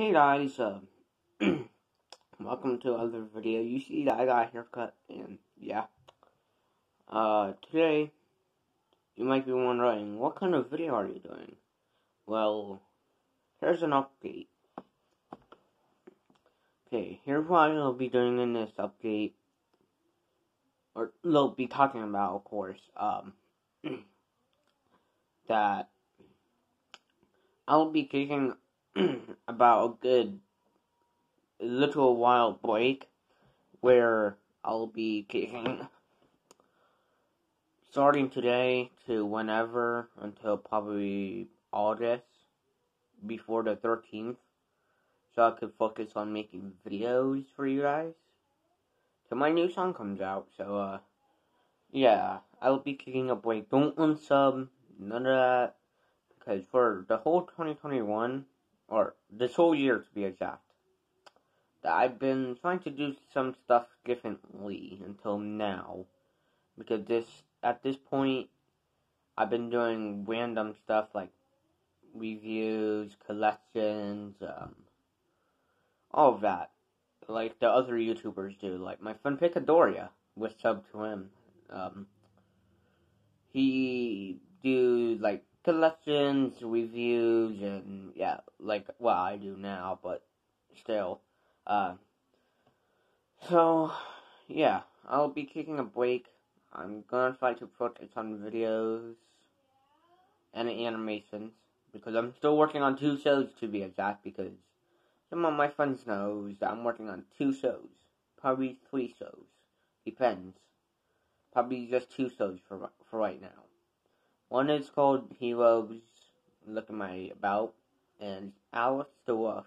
Hey guys, uh, welcome to another video. You see that I got a haircut, and yeah. Uh, today, you might be wondering, what kind of video are you doing? Well, here's an update. Okay, here's what I'll be doing in this update. Or, they'll be talking about, of course, um, that I'll be taking about a good little while break where I'll be kicking starting today to whenever until probably August before the 13th so I could focus on making videos for you guys. So my new song comes out, so uh yeah, I'll be kicking a break. Don't unsub, none of that. Because for the whole 2021, or this whole year to be exact, that I've been trying to do some stuff differently until now. Because this, at this point, I've been doing random stuff like reviews, collections, um, all of that. Like the other YouTubers do. Like my friend Picadoria, with sub to him. Um, he do like collections, reviews, and yeah, like well, I do now, but still. Uh, so yeah, I'll be taking a break. I'm gonna try to focus on videos and animations because I'm still working on two shows to be exact. Because some of my friends knows that I'm working on two shows, probably three shows, depends. Probably just two shows for for right now. One is called Heroes. Look at my about, and the Wolf.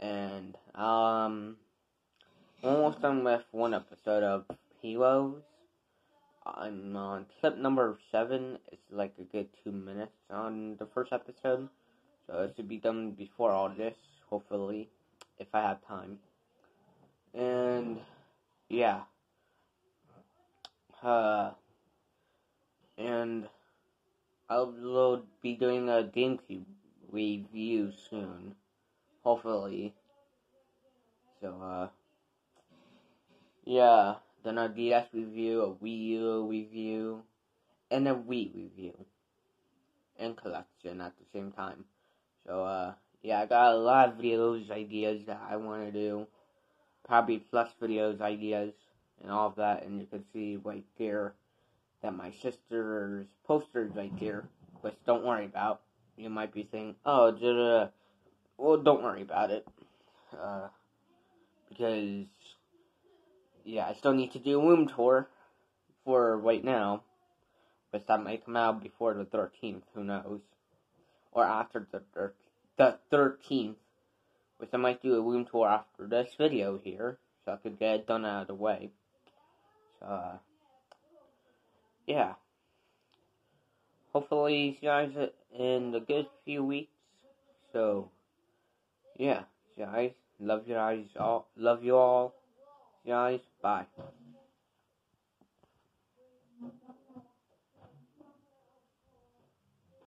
And um, almost done with one episode of Heroes. I'm on clip number seven. It's like a good two minutes on the first episode, so it should be done before all this, hopefully, if I have time. And yeah, uh, and I'll be doing a GameCube review soon, hopefully. So, uh, yeah, then a DS review, a Wii U review, and a Wii review, and collection at the same time. So, uh, yeah, I got a lot of videos, ideas that I want to do, probably plus videos, ideas, and all of that, and you can see right there that my sister's posters right here, which don't worry about. You might be saying, oh, da well, don't worry about it. Uh, because, yeah, I still need to do a room tour for right now. But that might come out before the 13th, who knows. Or after the, thir- the 13th. Which I might do a room tour after this video here, so I could get it done out of the way. So, uh, yeah. Hopefully, you guys in a good few weeks. So, yeah, guys, love you guys all. Love you all, guys. Bye.